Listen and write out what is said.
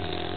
Uh,